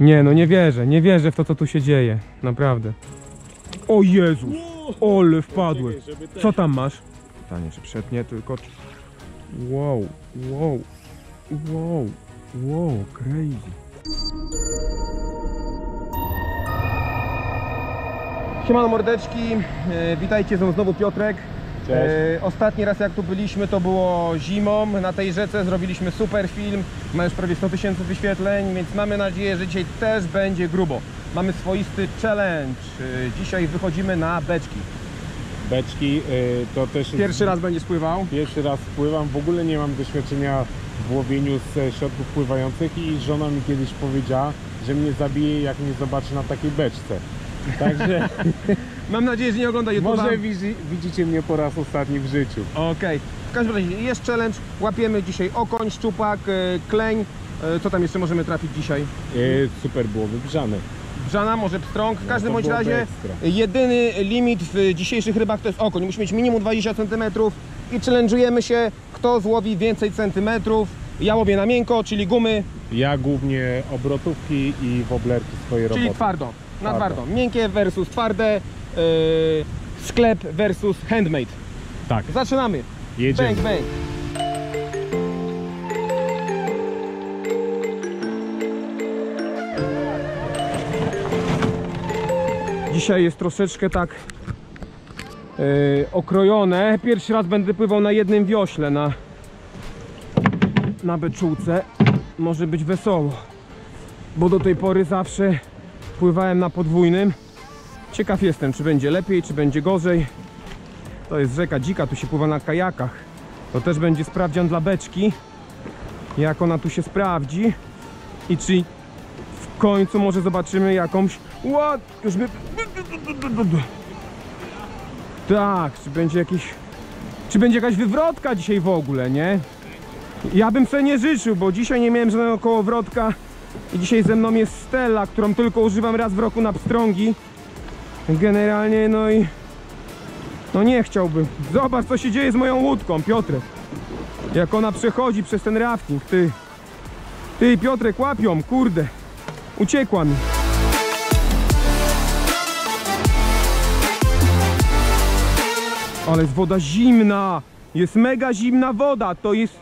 Nie, no nie wierzę, nie wierzę w to, co tu się dzieje. Naprawdę. O Jezu! Ole wpadły. Co tam masz? Pytanie, czy przetnie tylko... Wow, wow, wow, wow, crazy. Siemano mordeczki, e, witajcie znowu, znowu Piotrek. E, ostatni raz jak tu byliśmy to było zimą na tej rzece, zrobiliśmy super film, ma już prawie 100 tysięcy wyświetleń, więc mamy nadzieję, że dzisiaj też będzie grubo. Mamy swoisty challenge, e, dzisiaj wychodzimy na beczki. Beczki y, to też Pierwszy raz będziesz pływał. Pierwszy raz pływam, w ogóle nie mam doświadczenia w łowieniu z e, środków pływających i żona mi kiedyś powiedziała, że mnie zabije jak mnie zobaczy na takiej beczce. Także Mam nadzieję, że nie ogląda YouTube'a. może widzi, widzicie mnie po raz ostatni w życiu. Okej, w każdym razie jest challenge, łapiemy dzisiaj okoń, szczupak, e, kleń. E, Co tam jeszcze możemy trafić dzisiaj? Y, super było wybrzane. Brzana, może pstrąg. W No, każdym to bądź byłoby razie ekstra. jedyny limit w dzisiejszych rybach to jest okoń. Musi mieć minimum 20 cm i challenge'ujemy się, kto złowi więcej centymetrów. Ja łowię na miękko, czyli gumy, Ja głównie obrotówki i woblerki swoje czyli roboty. twardo. Na Twardo. Miękkie versus twarde, yy, sklep versus handmade. Tak, Zaczynamy. jedziemy. Bang, bang. Dzisiaj jest troszeczkę tak yy, okrojone. Pierwszy raz będę pływał na jednym wiośle, na, na beczułce. Może być wesoło, bo do tej pory zawsze pływałem na podwójnym. Ciekaw jestem, czy będzie lepiej, czy będzie gorzej. To jest rzeka dzika, tu się pływa na kajakach. To też będzie sprawdzian dla beczki. Jak ona tu się sprawdzi. I czy w końcu może zobaczymy jakąś... What? Już by... Tak, czy będzie jakiś... Czy będzie jakaś wywrotka dzisiaj w ogóle, nie? Ja bym sobie nie życzył, bo dzisiaj nie miałem żadnego kołowrotka. I dzisiaj ze mną jest Stella, którą tylko używam raz w roku na pstrągi. Generalnie, no i... No nie chciałbym. Zobacz co się dzieje z moją łódką, Piotrek. Jak ona przechodzi przez ten rafting, ty. Ty, Piotrek, łapią, kurde. Uciekła mi. Ale jest woda zimna. Jest mega zimna woda. To jest,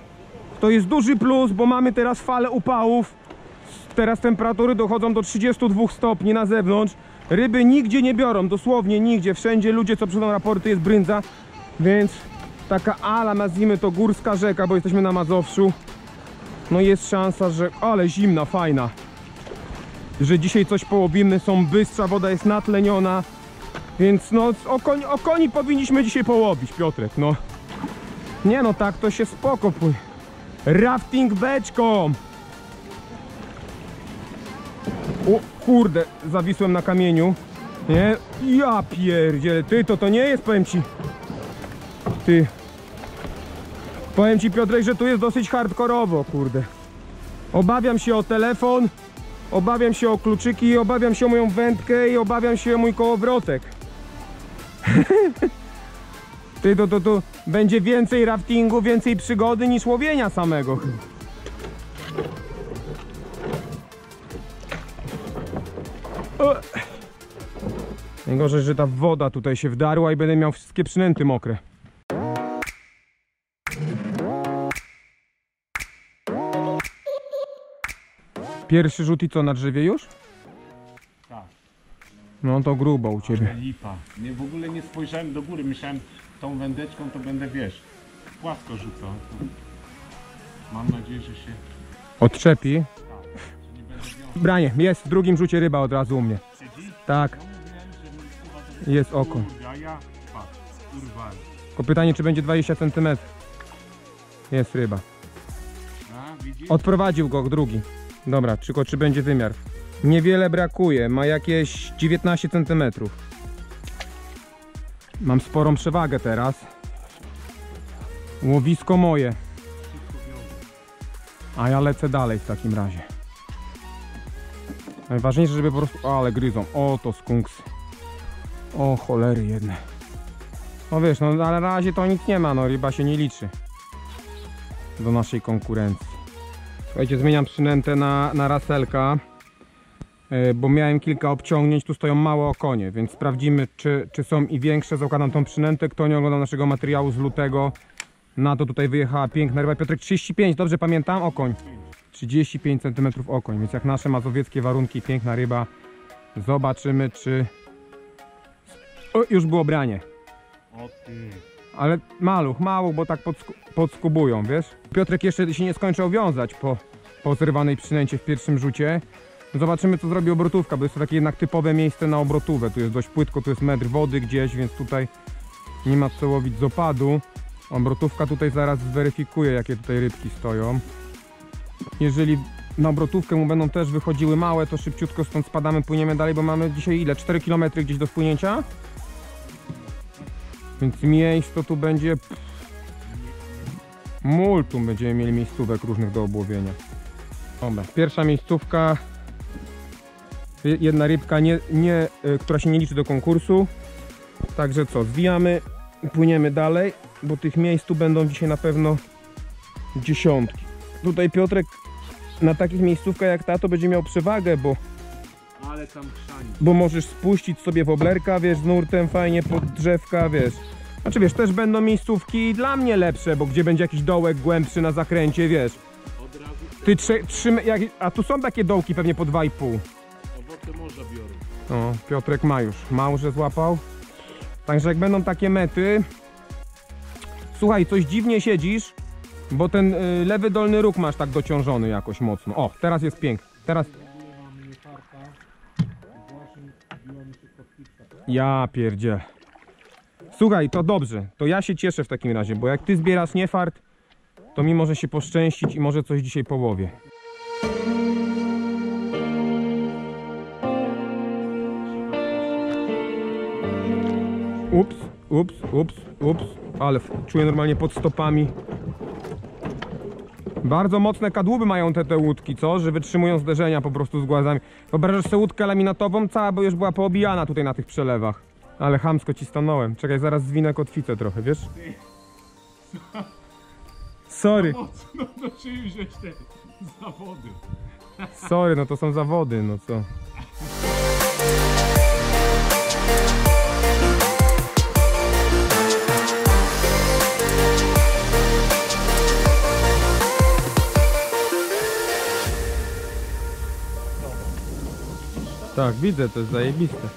to jest duży plus, bo mamy teraz falę upałów. Teraz temperatury dochodzą do 32 stopni na zewnątrz. Ryby nigdzie nie biorą, dosłownie nigdzie. Wszędzie ludzie, co przychodzą raporty, jest brędza. Więc taka ala, nazwijmy to górska rzeka, bo jesteśmy na Mazowszu. No jest szansa, że... Ale zimna, fajna. Że dzisiaj coś połowimy, są bystrza, woda jest natleniona. Więc no, o, koń, o koni powinniśmy dzisiaj połowić, Piotrek, no. Nie no, tak to się spoko. Rafting beczką! O kurde, zawisłem na kamieniu. Nie? Ja pierdzielę, ty to to nie jest, powiem ci. Ty. Powiem ci Piotrek, że tu jest dosyć hardkorowo, kurde. Obawiam się o telefon, obawiam się o kluczyki, obawiam się o moją wędkę i obawiam się o mój kołowrotek. Ty to to to będzie więcej raftingu, więcej przygody niż łowienia samego. O! Najgorzej, że ta woda tutaj się wdarła i będę miał wszystkie przynęty mokre. Pierwszy rzut i co, na drzewie już? Tak. No to grubo u ciebie. Lipa. Nie, w ogóle nie spojrzałem do góry, myślałem tą wędeczką to będę, wiesz, płasko rzucał. Mam nadzieję, że się... Odczepi. Branie, jest w drugim rzucie ryba od razu u mnie. Tak, jest oko. Tylko pytanie, czy będzie 20 cm. Jest ryba. Odprowadził go drugi. Dobra, tylko czy będzie wymiar? Niewiele brakuje, ma jakieś 19 cm. Mam sporą przewagę teraz. Łowisko moje. A ja lecę dalej w takim razie. Najważniejsze, żeby po prostu... Ale gryzą. O, to skunksy. O, cholery jedne. No wiesz, no na razie to nic nie ma, no ryba się nie liczy. Do naszej konkurencji. Słuchajcie, zmieniam przynętę na, na raselka. e, bo miałem kilka obciągnięć, tu stoją małe okonie, więc sprawdzimy czy, czy są i większe, zakładam tą przynętę, kto nie oglądał naszego materiału z lutego, na to tutaj wyjechała piękna ryba, Piotrek 35, dobrze pamiętam? Okoń. 35 cm okoń, więc jak nasze mazowieckie warunki, piękna ryba, zobaczymy czy... O, już było branie. O ty. Ale maluch, maluch, bo tak podsku podskubują, wiesz? Piotrek jeszcze się nie skończył wiązać po, po zrywanej przynęcie w pierwszym rzucie. Zobaczymy co zrobi obrotówka, bo jest to takie jednak typowe miejsce na obrotówę. Tu jest dość płytko, tu jest metr wody gdzieś, więc tutaj nie ma co łowić z opadu. Obrotówka tutaj zaraz zweryfikuje jakie tutaj rybki stoją. Jeżeli na obrotówkę mu będą też wychodziły małe, to szybciutko stąd spadamy, płyniemy dalej, bo mamy dzisiaj ile? 4 km gdzieś do spłynięcia? Więc miejsc to tu będzie... Multum będziemy mieli miejscówek różnych do obłowienia. Dobra, pierwsza miejscówka. Je- Jedna rybka, nie, nie, y, która się nie liczy do konkursu. Także co, zwijamy, płyniemy dalej, bo tych miejsc tu będą dzisiaj na pewno dziesiątki. Tutaj Piotrek na takich miejscówkach jak ta to będzie miał przewagę, bo Ale tam bo możesz spuścić sobie woblerka, wiesz, z nurtem fajnie pod drzewka, wiesz. Znaczy wiesz, też będą miejscówki dla mnie lepsze, bo gdzie będzie jakiś dołek głębszy na zakręcie, wiesz. Od razu Ty trzy, trzy jak, a tu są takie dołki pewnie po 2,5. owoce morza biorą. O, Piotrek ma już, małże złapał. Także jak będą takie mety... Słuchaj, coś dziwnie siedzisz, bo ten y, lewy dolny róg masz tak dociążony jakoś mocno. O, teraz jest piękny. Teraz... Ja pierdzie. Słuchaj, to dobrze. To ja się cieszę w takim razie, bo jak ty zbierasz niefart, to mi może się poszczęścić i może coś dzisiaj połowię. Ups, ups, ups, ups, ale czuję normalnie pod stopami. Bardzo mocne kadłuby mają te, te łódki, co? Że wytrzymują zderzenia po prostu z głazami. Wyobrażasz sobie łódkę laminatową? Cała by już była poobijana tutaj na tych przelewach. Ale chamsko ci stanąłem. Czekaj, zaraz zwinę kotwicę trochę, wiesz? Sorry, Mocno do szyi wziąć te zawody. sorry, no to są zawody, no co? Tak, widzę, to jest zajebiste.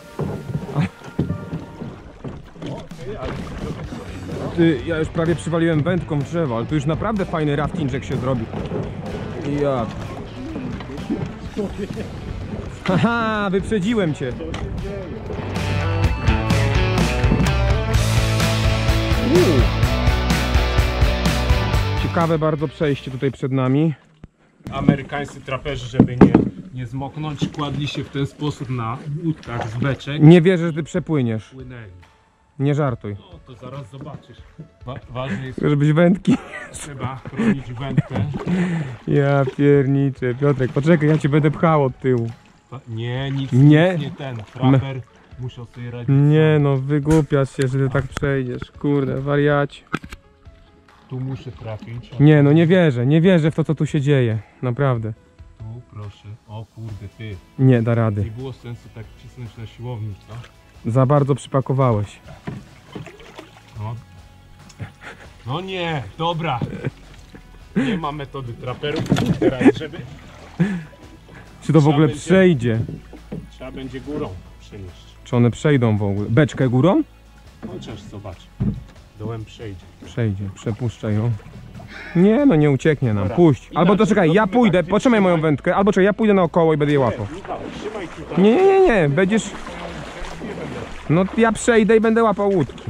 Ty, ja już prawie przywaliłem wędką w ale tu już naprawdę fajny raftingek się zrobił. Ja. Haha, wyprzedziłem cię. Ciekawe bardzo przejście tutaj przed nami. Amerykańscy traperzy, żeby nie, nie zmoknąć, kładli się w ten sposób na łódkach z beczek. Nie wierzę, że ty przepłyniesz. Płynęli. Nie żartuj. No to zaraz zobaczysz. Wa ważne jest, żebyś wędki. trzeba chronić wędkę. Ja pierniczę. Piotrek, poczekaj, ja cię będę pchał od tyłu. Pa- Nie, nic, Nie. nic nie ten. Traper musiał sobie radzić. Nie no, wygłupiasz się, że ty tak przejdziesz. Kurde, wariacie. Tu muszę trafić. a Nie no, nie wierzę, nie wierzę w to, co tu się dzieje. Naprawdę. Tu proszę. O kurde, ty. Nie da rady. Nie było sensu tak cisnąć na siłowni, co? Za bardzo przypakowałeś. No. No nie, dobra. Nie ma metody traperów teraz, żeby Czy to w ogóle będzie- przejdzie? trzeba będzie górą przenieść. Czy one przejdą w ogóle? Beczkę górą? Chociaż zobacz. Dołem przejdzie. Przejdzie, przepuszczaj ją. Nie no, nie ucieknie nam, puść. Albo to czekaj, ja pójdę, potrzymaj moją wędkę, albo czekaj, ja pójdę naokoło i będę je łapał. Nie, nie, nie, nie, będziesz... No ja przejdę i będę łapał łódki.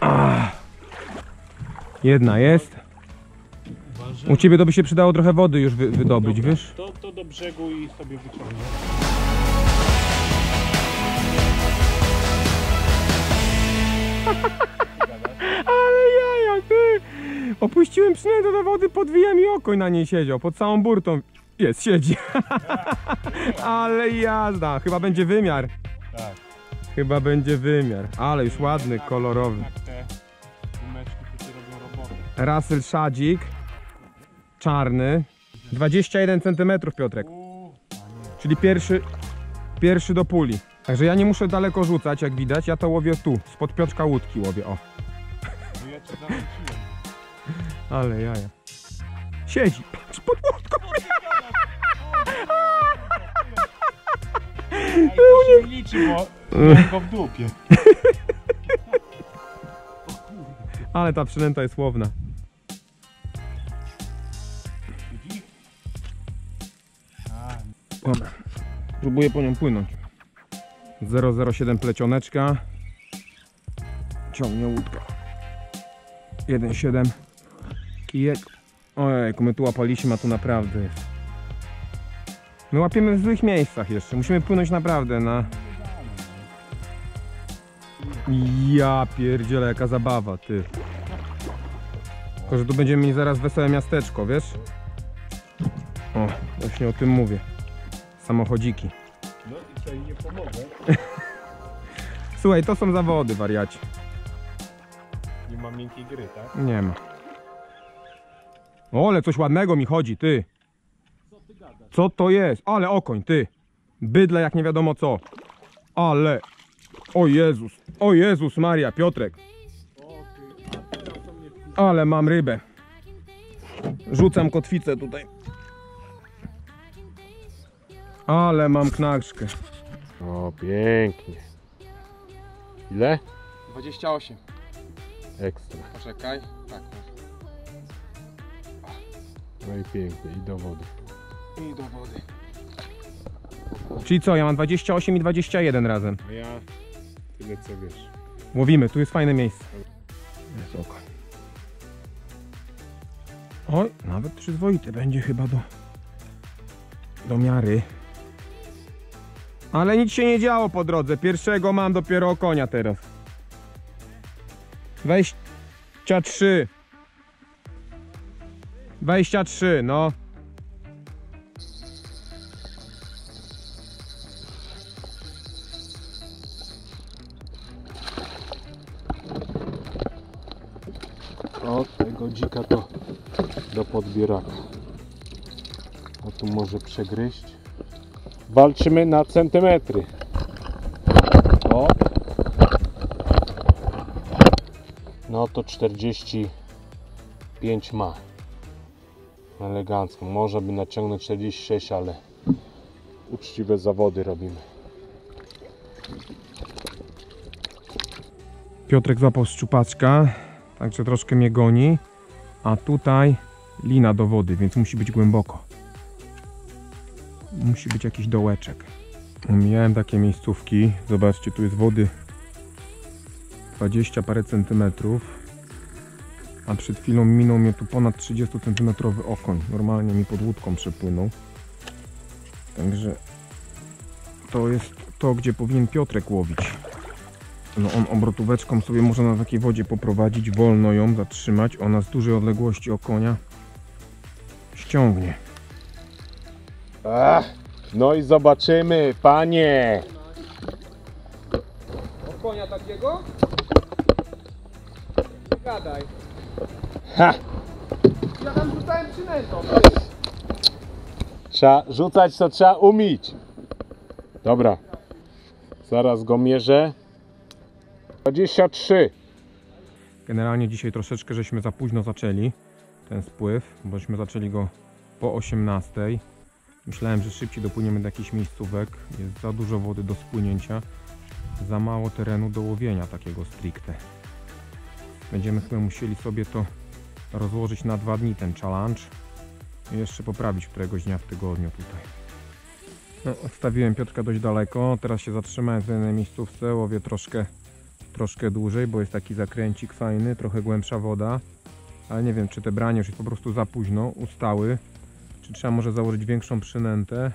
Ach. Jedna jest. U ciebie to by się przydało trochę wody już wy, wydobyć, Dobra, wiesz? To, to do brzegu i sobie wyciągnę. Ty! Opuściłem przynętę do wody, podwijam i okoń na niej siedział, pod całą burtą. Jest, siedzi. Ale jazda, chyba będzie wymiar. Tak. Chyba będzie wymiar. Ale już ładny, kolorowy. Tak robią robotę. Russell Szadzik. Czarny. 21 cm, Piotrek. Czyli pierwszy, pierwszy do puli. Także ja nie muszę daleko rzucać, jak widać. Ja to łowię tu, spod pioczka łódki łowię, o. No ja cię zarzuciłem. Ale jaja. Siedzi, patrz, pod łódką. To się nie liczy, bo go w dupie. Ale ta przynęta jest łowna. Dobra. Próbuję po nią płynąć. 007 plecioneczka. Ciągnie łódka. 1,7 kijek. Ojejku, my tu łapaliśmy, a tu naprawdę jest. My łapiemy w złych miejscach jeszcze. Musimy płynąć naprawdę na... Ja pierdzielę, jaka zabawa, ty. Tylko, że tu będziemy mieli zaraz wesołe miasteczko, wiesz? O, właśnie o tym mówię. Samochodziki. no i co, nie pomogę. Słuchaj, to są zawody, wariaci. Nie ma miękkiej gry, tak? Nie ma. O, ale coś ładnego mi chodzi, ty. Co to jest? Ale okoń, ty. Bydle jak nie wiadomo co. Ale. O Jezus. O Jezus Maria, Piotrek. Ale mam rybę. Rzucam kotwicę tutaj. Ale mam knaszkę. O, pięknie. Ile? 28. Ekstra. Poczekaj. Tak. No i pięknie, i do wody. I do wody. Czyli co, ja mam 28 i 21 razem. A ja tyle co wiesz. Łowimy, tu jest fajne miejsce. Jest oko. Oj, nawet przyzwoity będzie chyba do, do miary. Ale nic się nie działo po drodze. Pierwszego mam dopiero o konia teraz. 23. 23, no. O, tego dzika to do podbieraka. A tu może przegryźć. Walczymy na centymetry. O. No to 45 ma. Elegancko. Może by naciągnąć 46, ale uczciwe zawody robimy. Piotrek złapał szczupaczka, także troszkę mnie goni. A tutaj lina do wody, więc musi być głęboko. Musi być jakiś dołeczek. Miałem takie miejscówki. Zobaczcie, tu jest wody 20 parę centymetrów. A przed chwilą minął mnie tu ponad 30 centymetrowy okoń. Normalnie mi pod łódką przepłynął. Także to jest to, gdzie powinien Piotrek łowić. No on obrotóweczką sobie może na takiej wodzie poprowadzić, wolno ją zatrzymać, ona z dużej odległości o konia ściągnie. Ach, no i zobaczymy, panie. O konia takiego? Gadaj. Ha! Ja tam rzucałem przynętą. Trzeba rzucać, to trzeba umieć. Dobra. Zaraz go mierzę. 23. Generalnie dzisiaj troszeczkę żeśmy za późno zaczęli ten spływ, bośmy zaczęli go po 18. Myślałem, że szybciej dopłyniemy do jakichś miejscówek. Jest za dużo wody do spłynięcia, za mało terenu do łowienia takiego stricte. Będziemy chyba musieli sobie to rozłożyć na dwa dni ten challenge i jeszcze poprawić któregoś dnia w tygodniu tutaj. No, odstawiłem Piotrka dość daleko, teraz się zatrzymałem w jednej miejscówce, łowię troszkę troszkę dłużej, bo jest taki zakręcik fajny, trochę głębsza woda. Ale nie wiem, czy te branie już jest po prostu za późno, ustały. Czy trzeba może założyć większą przynętę.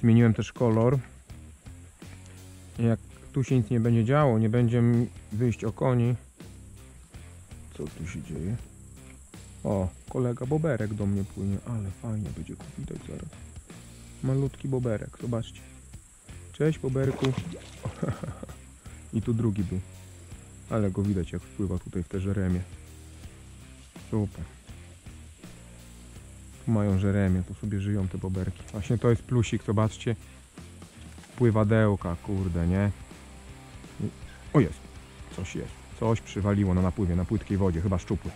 Zmieniłem też kolor. Jak tu się nic nie będzie działo, nie będzie wyjść o koni. Co tu się dzieje? O, kolega Boberek do mnie płynie, ale fajnie będzie go widać zaraz. Malutki Boberek, zobaczcie. Cześć Boberku. I tu drugi był. Ale go widać jak wpływa tutaj w te żeremie. Super. Tu mają żeremię, tu sobie żyją te boberki. Właśnie to jest plusik, zobaczcie. Pływadełka, kurde, nie? O jest, coś jest. Coś przywaliło na napływie, na płytkiej wodzie, chyba szczupły.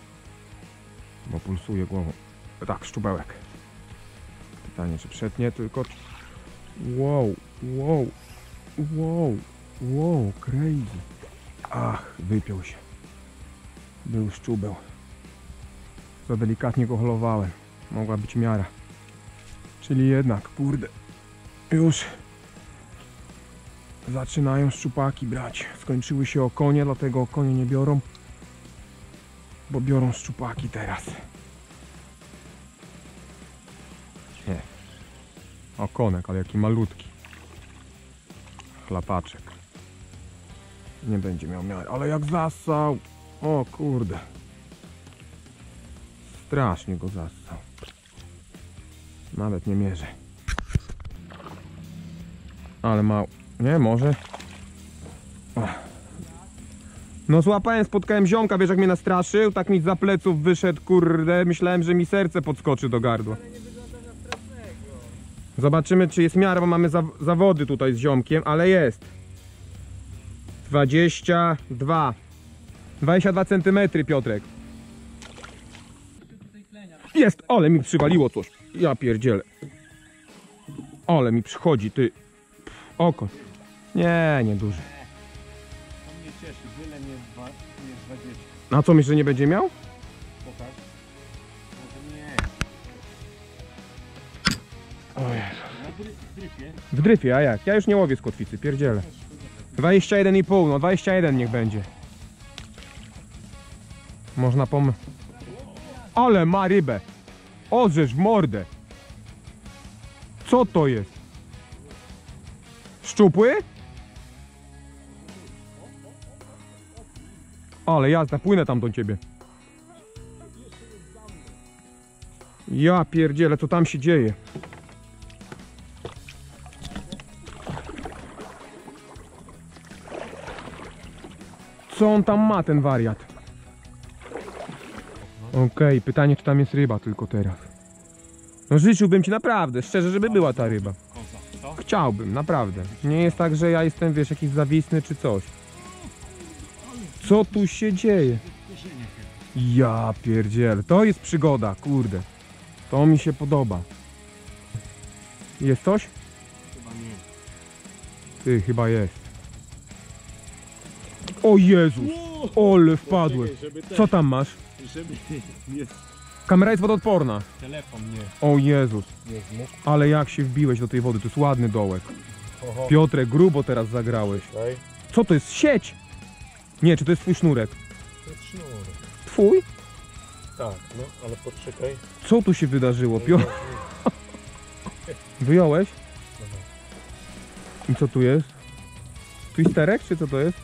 Bo pulsuje głową. Tak, szczupełek. Pytanie, czy przetnie, tylko... Wow, wow, wow, wow, crazy. Ach, wypiął się. Był szczubeł. Za delikatnie go holowałem. Mogła być miara. Czyli jednak, kurde, już zaczynają szczupaki brać. Skończyły się okonie, dlatego okonie nie biorą, bo biorą szczupaki teraz. Nie. Okonek, ale jaki malutki. Chlapaczek. Nie będzie miał miary, ale jak zasał. O kurde. Strasznie go zassał. Nawet nie mierzę. Ale mało. Nie, może. O. No złapałem, spotkałem ziomka, wiesz jak mnie nastraszył? Tak mi za pleców wyszedł, kurde. Myślałem, że mi serce podskoczy do gardła. Zobaczymy, czy jest miara, bo mamy za zawody tutaj z ziomkiem, ale jest. 22. 22 cm, Piotrek. Jest, ale mi przywaliło coś. Ja pierdzielę. Ale mi przychodzi, ty. Oko. Nie, nie duży. Cieszy, byle nie, dwa, nie 20. A co, myślisz, że nie będzie miał? Pokaż. Może nie. O Jezu. Na dry- dryfie. W dryfie, a jak? Ja już nie łowię z kotwicy, pierdzielę. 21,5, no 21 niech będzie. Można pom... Ale ma rybę. Orzesz w mordę. Co to jest? Szczupły? Ale jazda, płynę tam do ciebie. Ja pierdzielę, co tam się dzieje? Co on tam ma, ten wariat? Okej, pytanie, czy tam jest ryba tylko teraz. No życzyłbym ci naprawdę, szczerze, żeby była ta ryba. Chciałbym, naprawdę. Nie jest tak, że ja jestem, wiesz, jakiś zawisny czy coś. Co tu się dzieje? Ja pierdzielę, to jest przygoda, kurde. To mi się podoba. Jest coś? Chyba nie. Ty, chyba jest. O Jezus, ole wpadłem. Co tam masz? Żeby. Kamera jest wodoodporna. Telefon nie. O Jezus, ale jak się wbiłeś do tej wody, to jest ładny dołek. Piotrek, grubo teraz zagrałeś. Co to jest? Sieć! Nie, czy to jest twój sznurek? To jest sznur. Twój? Tak, no ale poczekaj. Co tu się wydarzyło? Pio... Wyjąłeś? I co tu jest? Twisterek, czy co to jest?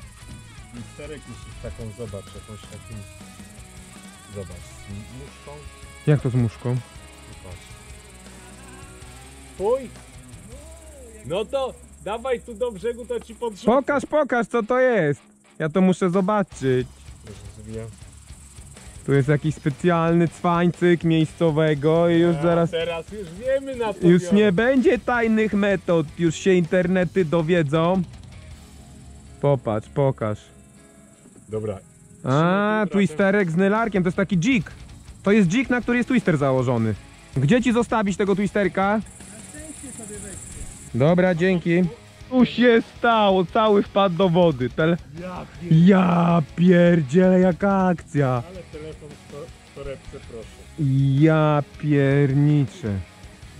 Misterek musisz taką, zobacz, jakąś takim... Zobacz, z muszką Jak to z muszką? patrz. Fuj! No to dawaj tu do brzegu, to ci podrzucę. Pokaż, pokaż, co to jest! Ja to muszę zobaczyć. Tu jest jakiś specjalny cwańcyk miejscowego i już A, zaraz... Teraz już wiemy na co Już nie będzie tajnych metod, już się internety dowiedzą. Popatrz, pokaż. Dobra. A, twisterek z nylarkiem, to jest taki dzik. To jest dzik, na który jest twister założony. Gdzie ci zostawić tego twisterka? Dobra, dzięki. Tu się stało, cały wpadł do wody. Tele... Ja pier... Ja pierdzielę, jaka akcja. Ale telefon w to- w torebce proszę. Ja pierniczę.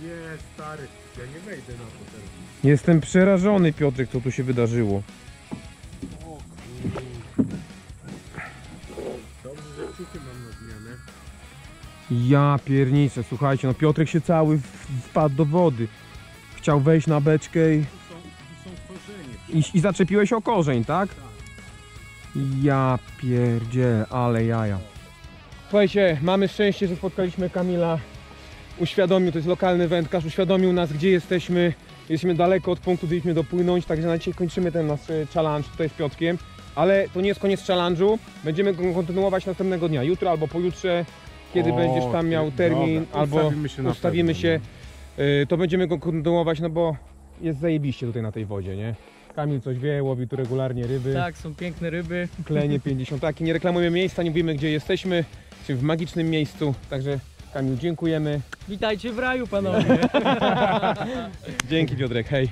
Nie, stary. Ja nie wejdę na to teraz. Jestem przerażony, Piotrek, co tu się wydarzyło. Dobrze, że ciuchy mam na zmianę. Ja pierniczę, słuchajcie, no Piotrek się cały w- wpadł do wody. Chciał wejść na beczkę i, i, i zaczepiłeś o korzeń, tak? Ja pierdzielę, ale jaja. Słuchajcie, mamy szczęście, że spotkaliśmy Kamila. Uświadomił, to jest lokalny wędkarz, uświadomił nas, gdzie jesteśmy. Jesteśmy daleko od punktu, gdzie mieliśmy dopłynąć, także na dzisiaj kończymy ten nasz e, challenge tutaj z Piotrkiem. Ale to nie jest koniec challenge'u, będziemy go kontynuować następnego dnia, jutro albo pojutrze. kiedy O, będziesz tam miał dobra, termin albo ustawimy się ustawimy pewno, się, y, to będziemy go kontynuować, no bo jest zajebiście tutaj na tej wodzie, nie? Kamil coś wie, łowi tu regularnie ryby. Tak, są piękne ryby. Klenie 50. Tak, i nie reklamujemy miejsca, nie mówimy gdzie jesteśmy, czy w magicznym miejscu. Także Kamil, dziękujemy. Witajcie w raju, panowie. Dzięki Piotrek, hej.